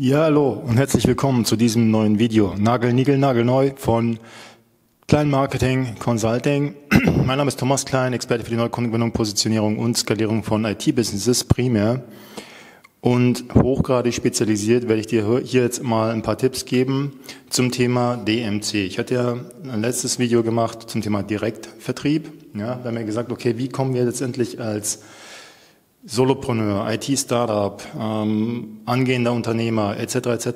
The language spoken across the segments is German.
Ja, hallo und herzlich willkommen zu diesem neuen Video. Nagel, Nigel, Nagelneu von Klein Marketing Consulting. mein Name ist Thomas Klein, Experte für die Neukundengewinnung, Positionierung und Skalierung von IT-Businesses primär. Und hochgradig spezialisiert werde ich dir hier jetzt mal ein paar Tipps geben zum Thema DMC. Ich hatte ja ein letztes Video gemacht zum Thema Direktvertrieb. Ja, da haben wir gesagt, okay, wie kommen wir letztendlich als Solopreneur, IT-Startup, ähm, angehender Unternehmer etc. etc.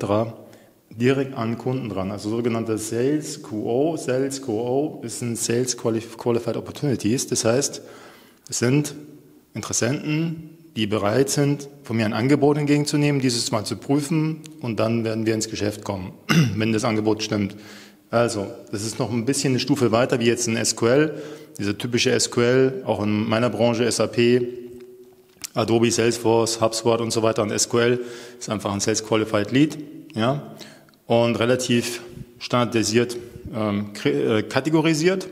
direkt an Kunden dran. Also sogenannte Sales QO. Sales QO ist ein Sales Qualified Opportunities. Das heißt, es sind Interessenten, die bereit sind, von mir ein Angebot entgegenzunehmen, dieses mal zu prüfen und dann werden wir ins Geschäft kommen, wenn das Angebot stimmt. Also, das ist noch ein bisschen eine Stufe weiter wie jetzt ein SQL, dieser typische SQL, auch in meiner Branche SAP, Adobe, Salesforce, HubSpot und so weiter und SQL ist einfach ein Sales Qualified Lead, ja, und relativ standardisiert ähm, äh, kategorisiert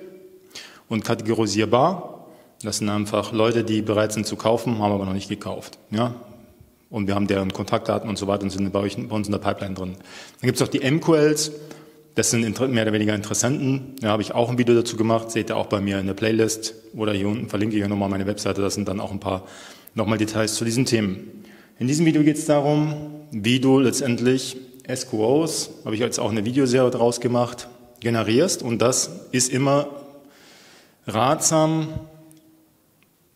und kategorisierbar. Das sind einfach Leute, die bereit sind zu kaufen, haben aber noch nicht gekauft. Ja? Und wir haben deren Kontaktdaten und so weiter und sind bei, euch, bei uns in der Pipeline drin. Dann gibt es auch die MQLs. Das sind mehr oder weniger Interessenten. Da habe ich auch ein Video dazu gemacht. Seht ihr auch bei mir in der Playlist. Oder hier unten verlinke ich ja nochmal meine Webseite. Das sind dann auch ein paar nochmal Details zu diesen Themen. In diesem Video geht es darum, wie du letztendlich SQOs, habe ich jetzt auch eine Videoserie draus gemacht, generierst. Und das ist immer ratsam,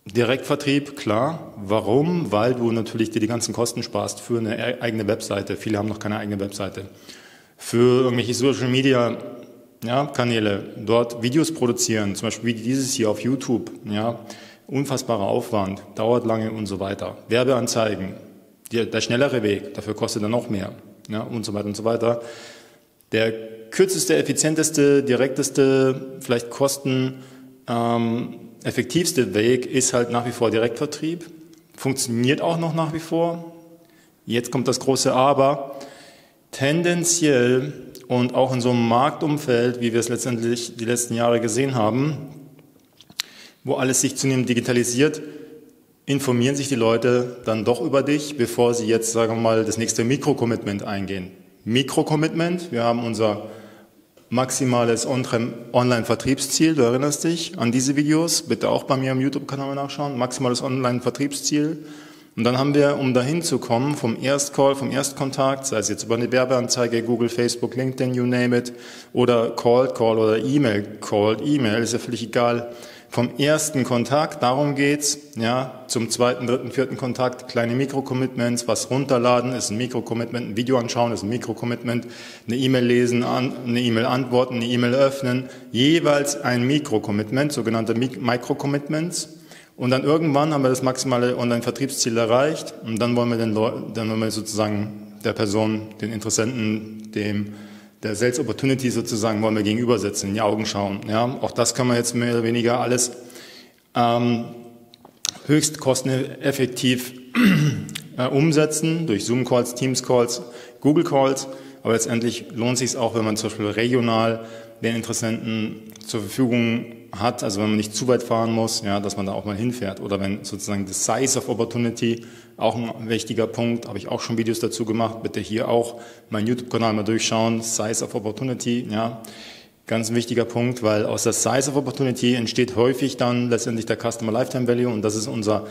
Direktvertrieb, klar. Warum? Weil du natürlich dir die ganzen Kosten sparst für eine e-, eigene Webseite. Viele haben noch keine eigene Webseite. Für irgendwelche Social Media ja, Kanäle, dort Videos produzieren, zum Beispiel wie dieses hier auf YouTube, ja, unfassbarer Aufwand, dauert lange und so weiter. Werbeanzeigen, der, der schnellere Weg, dafür kostet er noch mehr, ja, und so weiter und so weiter. Der kürzeste, effizienteste, direkteste, vielleicht Kosten, ähm, Weg ist halt nach wie vor Direktvertrieb. Funktioniert auch noch nach wie vor. Jetzt kommt das große Aber. Tendenziell und auch in so einem Marktumfeld, wie wir es letztendlich die letzten Jahre gesehen haben, wo alles sich zunehmend digitalisiert, informieren sich die Leute dann doch über dich, bevor sie jetzt, sagen wir mal, das nächste Mikro-Commitment eingehen. Mikro-Commitment, wir haben unser maximales Online-Vertriebsziel. Du erinnerst dich an diese Videos. Bitte auch bei mir im YouTube-Kanal nachschauen. Maximales Online-Vertriebsziel. Und dann haben wir, um dahin zu kommen, vom Erstcall, vom Erstkontakt, sei es jetzt über eine Werbeanzeige, Google, Facebook, LinkedIn, you name it, oder Called Call oder E-Mail, Called E-Mail, ist ja völlig egal, vom ersten Kontakt, darum geht's, ja, zum zweiten, dritten, vierten Kontakt, kleine Mikro-Commitments, was runterladen, ist ein Mikro-Commitment, ein Video anschauen, ist ein Mikro-Commitment, eine E-Mail lesen, eine E-Mail antworten, eine E-Mail öffnen, jeweils ein Mikro-Commitment, sogenannte Micro-Commitments. Und dann irgendwann haben wir das maximale Online-Vertriebsziel erreicht und dann wollen wir den Leuten, dann wollen wir sozusagen der Person, den Interessenten, dem der Sales Opportunity sozusagen wollen wir gegenübersetzen, in die Augen schauen. Ja, auch das kann man jetzt mehr oder weniger alles ähm, höchst kosteneffektiv äh, umsetzen durch Zoom-Calls, Teams-Calls, Google-Calls. Aber letztendlich lohnt sich auch, wenn man zum Beispiel regional den Interessenten zur Verfügung hat, also wenn man nicht zu weit fahren muss, ja, dass man da auch mal hinfährt. Oder wenn sozusagen das Size of Opportunity auch ein wichtiger Punkt, habe ich auch schon Videos dazu gemacht, bitte hier auch meinen YouTube-Kanal mal durchschauen, Size of Opportunity, ja. Ganz ein wichtiger Punkt, weil aus der Size of Opportunity entsteht häufig dann letztendlich der Customer Lifetime Value und das ist unser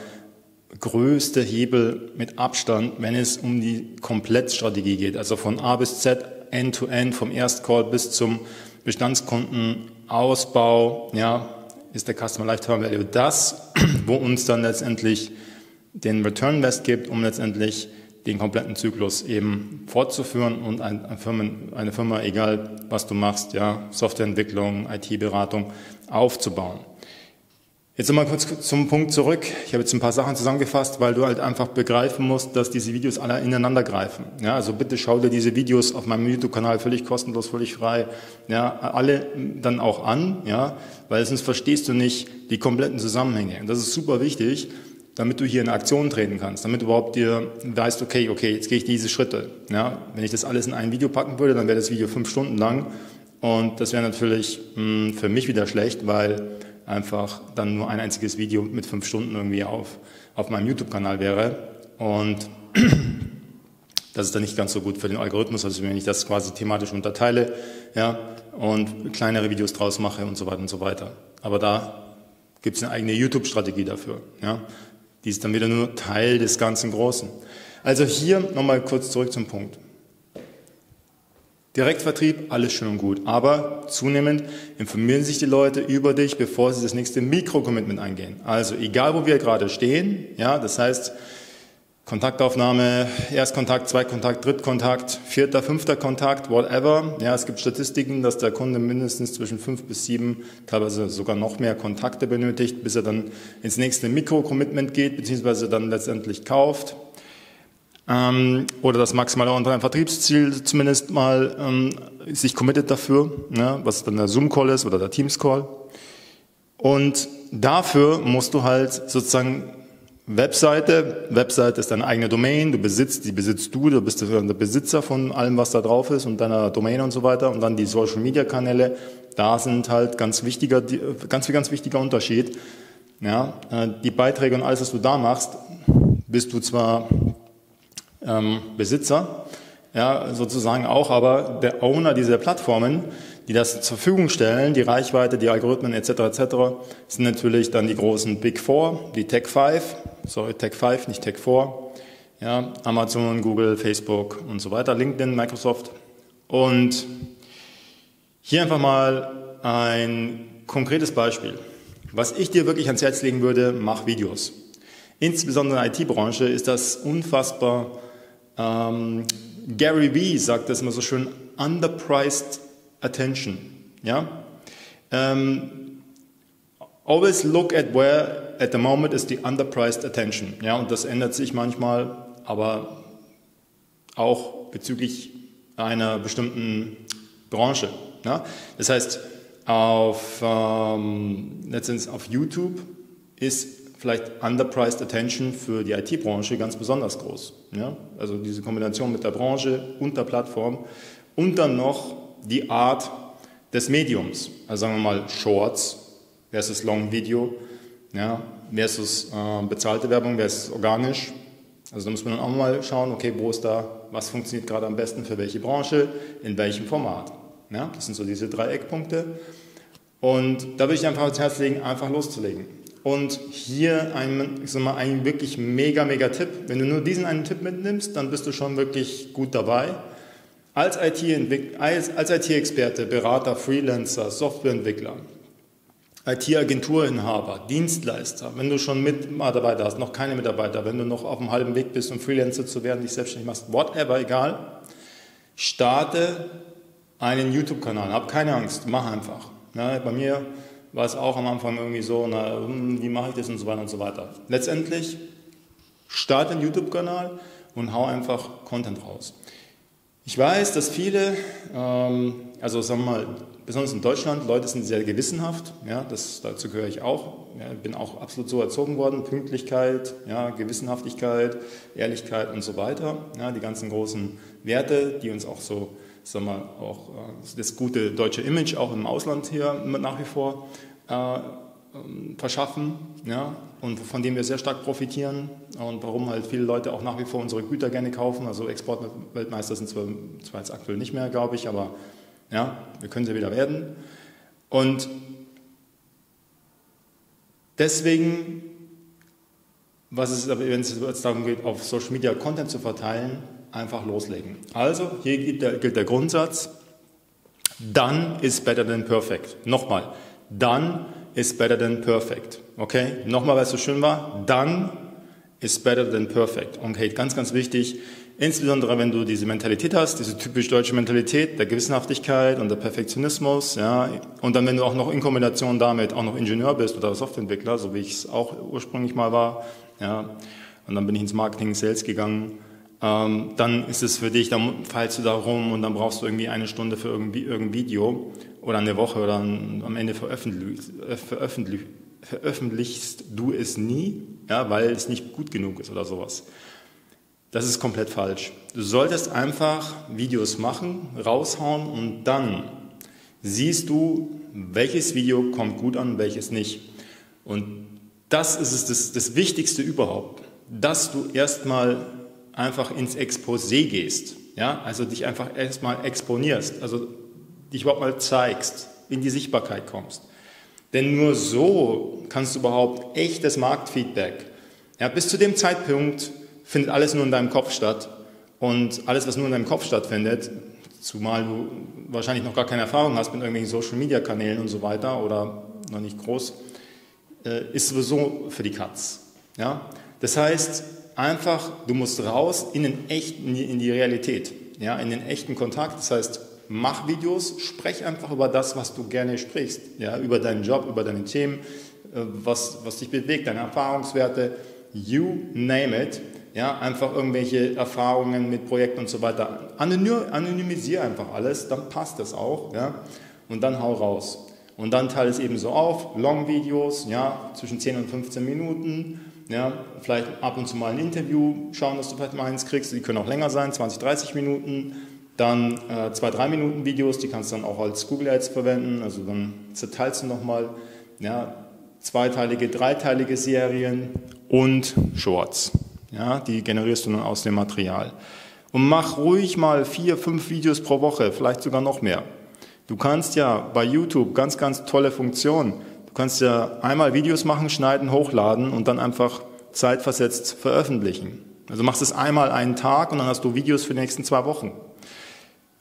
größter Hebel mit Abstand, wenn es um die Komplettstrategie geht, also von A bis Z, End-to-End, -End, vom Erstcall bis zum Bestandskundenausbau, ja, ist der Customer Lifetime Value das, wo uns dann letztendlich den Return Invest gibt, um letztendlich den kompletten Zyklus eben fortzuführen und eine Firma, eine Firma, egal was du machst, ja, Softwareentwicklung, IT-Beratung, aufzubauen. Jetzt nochmal kurz zum Punkt zurück. Ich habe jetzt ein paar Sachen zusammengefasst, weil du halt einfach begreifen musst, dass diese Videos alle ineinander greifen. Ja, also bitte schau dir diese Videos auf meinem YouTube-Kanal völlig kostenlos, völlig frei, ja, alle dann auch an, ja, weil sonst verstehst du nicht die kompletten Zusammenhänge. Und das ist super wichtig, damit du hier in Aktion treten kannst, damit du überhaupt dir weißt, okay, okay, jetzt gehe ich diese Schritte. Ja, wenn ich das alles in ein Video packen würde, dann wäre das Video fünf Stunden lang und das wäre natürlich mh, hm, für mich wieder schlecht, weil einfach dann nur ein einziges Video mit fünf Stunden irgendwie auf, auf meinem YouTube-Kanal wäre. Und Das ist dann nicht ganz so gut für den Algorithmus, also wenn ich das quasi thematisch unterteile, ja, und kleinere Videos draus mache und so weiter und so weiter. Aber da gibt es eine eigene YouTube-Strategie dafür, ja. Die ist dann wieder nur Teil des ganzen Großen. Also hier nochmal kurz zurück zum Punkt. Direktvertrieb, alles schön und gut. Aber zunehmend informieren sich die Leute über dich, bevor sie das nächste Mikro-Commitment eingehen. Also egal, wo wir gerade stehen, ja, das heißt, Kontaktaufnahme, Erstkontakt, Zweitkontakt, Drittkontakt, vierter, fünfter Kontakt, whatever. Ja, es gibt Statistiken, dass der Kunde mindestens zwischen fünf bis sieben, teilweise sogar noch mehr Kontakte benötigt, bis er dann ins nächste Mikro-Commitment geht, beziehungsweise dann letztendlich kauft ähm, oder das maximale On-Time-Vertriebsziel zumindest mal ähm, sich committet dafür, ne, was dann der Zoom-Call ist oder der Teams-Call. Und dafür musst du halt sozusagen Webseite, Webseite ist deine eigene Domain, du besitzt, die besitzt du, du bist der Besitzer von allem, was da drauf ist und deiner Domain und so weiter. Und dann die Social Media Kanäle, da sind halt ganz wichtiger, ganz, ganz wichtiger Unterschied. Ja, äh, die Beiträge und alles, was du da machst, bist du zwar ähm, Besitzer, ja, sozusagen auch, aber der Owner dieser Plattformen, die das zur Verfügung stellen, die Reichweite, die Algorithmen etc. etc. sind natürlich dann die großen Big Four, die Tech Five, sorry Tech Five, nicht Tech Four, ja, Amazon, Google, Facebook und so weiter, LinkedIn, Microsoft. Und hier einfach mal ein konkretes Beispiel. Was ich dir wirklich ans Herz legen würde, mach Videos. Insbesondere in der IT-Branche ist das unfassbar ähm, Gary Vee sagt das immer so schön, underpriced attention. Ja? Ähm, always look at where at the moment is the underpriced attention. Ja? Und das ändert sich manchmal, aber auch bezüglich einer bestimmten Branche. Ja? Das heißt, auf, ähm, letztendlich auf YouTube ist vielleicht underpriced attention für die IT-Branche ganz besonders groß. Ja? Also diese Kombination mit der Branche und der Plattform und dann noch die Art des Mediums. Also sagen wir mal Shorts versus Long Video ja, versus äh, bezahlte Werbung versus organisch. Also da muss man dann auch mal schauen, okay, wo ist da, was funktioniert gerade am besten für welche Branche, in welchem Format. Ja, das sind so diese drei Eckpunkte. Und da würde ich einfach ans Herz legen, einfach loszulegen. Und hier ein, mal, ein wirklich mega, mega Tipp. Wenn du nur diesen einen Tipp mitnimmst, dann bist du schon wirklich gut dabei. Als IT-Experte, als, Berater, Freelancer, Softwareentwickler, IT-Agenturinhaber, Dienstleister, wenn du schon Mitarbeiter hast, noch keine Mitarbeiter, wenn du noch auf dem halben Weg bist, um Freelancer zu werden, dich selbstständig machst, whatever, egal, starte einen YouTube-Kanal. Hab keine Angst, mach einfach. Ja, bei mir war es auch am Anfang irgendwie so, na, hm, wie mache ich das und so weiter und so weiter. Letztendlich starte einen YouTube-Kanal und hau einfach Content raus. Ich weiß, dass viele, ähm, also sagen wir mal, besonders in Deutschland, Leute sind sehr gewissenhaft, ja, das, dazu gehöre ich auch, ja, bin auch absolut so erzogen worden, Pünktlichkeit, ja, Gewissenhaftigkeit, Ehrlichkeit und so weiter, ja, die ganzen großen Werte, die uns auch so sagen wir, auch äh, das gute deutsche Image auch im Ausland hier nach wie vor äh, ähm, verschaffen ja, und von dem wir sehr stark profitieren und warum halt viele Leute auch nach wie vor unsere Güter gerne kaufen. Also Exportweltmeister sind zwar, zwar jetzt aktuell nicht mehr, glaube ich, aber ja, wir können sie wieder werden. Und deswegen, was es, wenn es darum geht, auf Social Media Content zu verteilen, einfach loslegen. Also, hier gilt der, gilt der Grundsatz, done is better than perfect. Nochmal, done is better than perfect. Okay, nochmal, weil es so schön war, done is better than perfect. Okay, ganz, ganz wichtig, insbesondere wenn du diese Mentalität hast, diese typisch deutsche Mentalität der Gewissenhaftigkeit und der Perfektionismus, ja, und dann wenn du auch noch in Kombination damit auch noch Ingenieur bist oder Softwareentwickler, so wie ich es auch ursprünglich mal war, ja, und dann bin ich ins Marketing Sales gegangen, ähm, dann ist es für dich, dann fallst du da rum und dann brauchst du irgendwie eine Stunde für irgendwie irgendein Video oder eine Woche oder am Ende veröffentlichst, äh, veröffentlich, veröffentlichst du es nie, ja, weil es nicht gut genug ist oder sowas. Das ist komplett falsch. Du solltest einfach Videos machen, raushauen und dann siehst du, welches Video kommt gut an, welches nicht. Und das ist es das, das Wichtigste überhaupt, dass du erstmal einfach ins Exposé gehst. Ja, also dich einfach erstmal exponierst, also dich überhaupt mal zeigst, in die Sichtbarkeit kommst. Denn nur so kannst du überhaupt echtes Marktfeedback. Ja, bis zu dem Zeitpunkt findet alles nur in deinem Kopf statt. Und alles, was nur in deinem Kopf stattfindet, zumal du wahrscheinlich noch gar keine Erfahrung hast mit irgendwelchen Social-Media-Kanälen und so weiter oder noch nicht groß, äh, ist sowieso für die Katz. Ja? Das heißt, einfach, du musst raus in den echten, in die Realität, ja, in den echten Kontakt. Das heißt, mach Videos, sprech einfach über das, was du gerne sprichst, ja, über deinen Job, über deine Themen, äh, was, was dich bewegt, deine Erfahrungswerte, you name it. Ja, einfach irgendwelche Erfahrungen mit Projekten und so weiter. Anonymisiere einfach alles, dann passt das auch. Ja, und dann hau raus. Und dann teile es eben so auf, Long-Videos, ja, zwischen 10 und 15 Minuten, ja, vielleicht ab und zu mal ein Interview, schauen, dass du vielleicht mal eins kriegst, die können auch länger sein, 20, 30 Minuten, dann äh, zwei, drei Minuten Videos, die kannst du dann auch als Google Ads verwenden, also dann zerteilst du nochmal, ja, zweiteilige, dreiteilige Serien und Shorts, ja, die generierst du dann aus dem Material. Und mach ruhig mal vier, fünf Videos pro Woche, vielleicht sogar noch mehr. Du kannst ja bei YouTube ganz, ganz tolle Funktionen. Du kannst ja einmal Videos machen, schneiden, hochladen und dann einfach zeitversetzt veröffentlichen. Also machst es einmal einen Tag und dann hast du Videos für die nächsten zwei Wochen.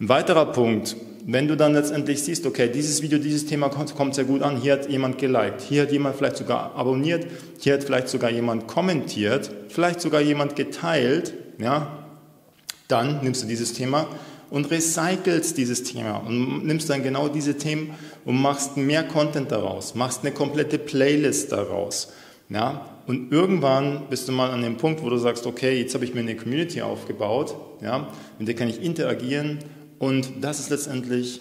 Ein weiterer Punkt, wenn du dann letztendlich siehst, okay, dieses Video, dieses Thema kommt sehr gut an, hier hat jemand geliked, hier hat jemand vielleicht sogar abonniert, hier hat vielleicht sogar jemand kommentiert, vielleicht sogar jemand geteilt, ja, dann nimmst du dieses Thema und recycelst dieses Thema und nimmst dann genau diese Themen und machst mehr Content daraus, machst eine komplette Playlist daraus. Ja? Und irgendwann bist du mal an dem Punkt, wo du sagst, okay, jetzt habe ich mir eine Community aufgebaut, ja? mit der kann ich interagieren und das ist letztendlich,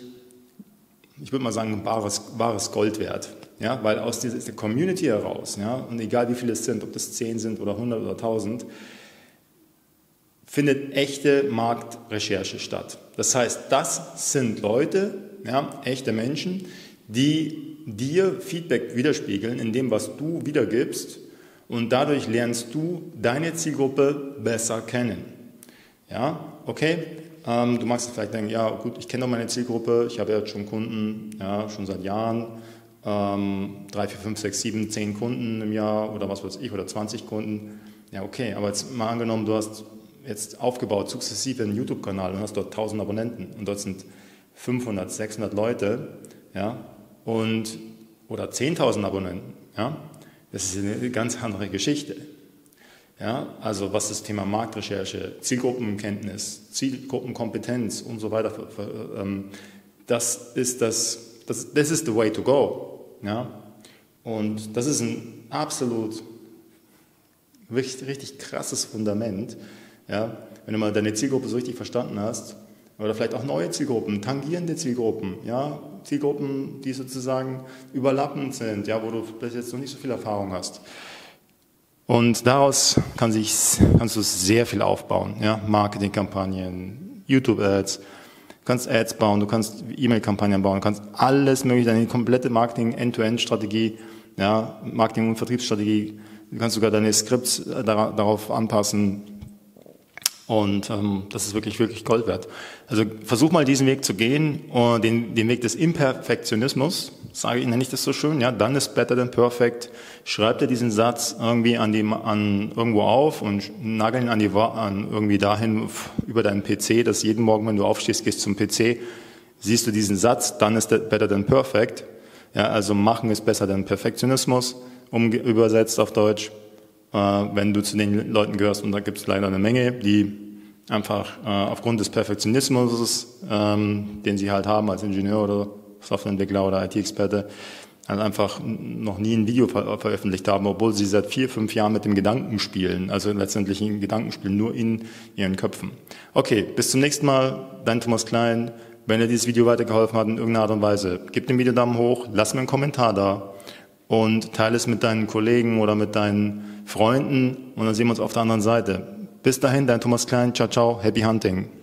ich würde mal sagen, wahres, wahres Gold wert. Ja? Weil aus dieser Community heraus, ja? und egal wie viele es sind, ob das 10 sind oder 100 oder 1000, findet echte Marktrecherche statt. Das heißt, das sind Leute, ja, echte Menschen, die dir Feedback widerspiegeln in dem, was du wiedergibst und dadurch lernst du deine Zielgruppe besser kennen. Ja, okay, ähm, du magst vielleicht denken, ja gut, ich kenne doch meine Zielgruppe, ich habe ja schon Kunden, ja, schon seit Jahren, ähm, drei, vier, fünf, sechs, sieben, zehn Kunden im Jahr oder was weiß ich, oder 20 Kunden. Ja, okay, aber jetzt mal angenommen, du hast jetzt aufgebaut, sukzessive einen YouTube-Kanal und hast dort 1000 Abonnenten und dort sind 500, 600 Leute, ja, und, oder 10.000 Abonnenten, ja, das ist eine ganz andere Geschichte. Ja, also was das Thema Marktrecherche, Zielgruppenkenntnis, Zielgruppenkompetenz und so weiter, ähm, das ist das, das, das ist the way to go. Ja, und das ist ein absolut richtig, richtig krasses Fundament, ja, wenn du mal deine Zielgruppe so richtig verstanden hast, oder vielleicht auch neue Zielgruppen, tangierende Zielgruppen, ja, Zielgruppen, die sozusagen überlappend sind, ja, wo du bis jetzt noch nicht so viel Erfahrung hast. Und daraus kann sich, kannst du sehr viel aufbauen, ja, Marketingkampagnen, YouTube-Ads, du kannst Ads bauen, du kannst E-Mail-Kampagnen bauen, du kannst alles mögliche, deine komplette Marketing-End-to-End-Strategie, ja, Marketing- und Vertriebsstrategie, du kannst sogar deine Skripts darauf anpassen, und ähm, das ist wirklich, wirklich Gold wert. Also versuch mal diesen Weg zu gehen, uh, den, den Weg des Imperfektionismus, sage ich, nenne ich das so schön, ja, dann ist better than perfect. Schreib dir diesen Satz irgendwie an die, an, irgendwo auf und nagel ihn an die, an, irgendwie dahin über deinen PC, dass jeden Morgen, wenn du aufstehst, gehst zum PC, siehst du diesen Satz, dann ist better than perfect. Ja, also machen ist besser than Perfektionismus, um, übersetzt auf Deutsch. Äh, wenn du zu den Leuten gehörst, und da gibt es leider eine Menge, die einfach äh, aufgrund des Perfektionismus, ähm, den sie halt haben als Ingenieur oder Softwareentwickler oder IT-Experte, halt einfach noch nie ein Video ver veröffentlicht haben, obwohl sie seit vier, fünf Jahren mit dem Gedanken spielen, also letztendlich ein Gedankenspiel nur in ihren Köpfen. Okay, bis zum nächsten Mal, dein Thomas Klein. Wenn dir dieses Video weitergeholfen hat in irgendeiner Art und Weise, gib dem Video Daumen hoch, lass mir einen Kommentar da und teile es mit deinen Kollegen oder mit deinen Freunden und dann sehen wir uns auf der anderen Seite. Bis dahin, dein Thomas Klein. Ciao, ciao. Happy Hunting.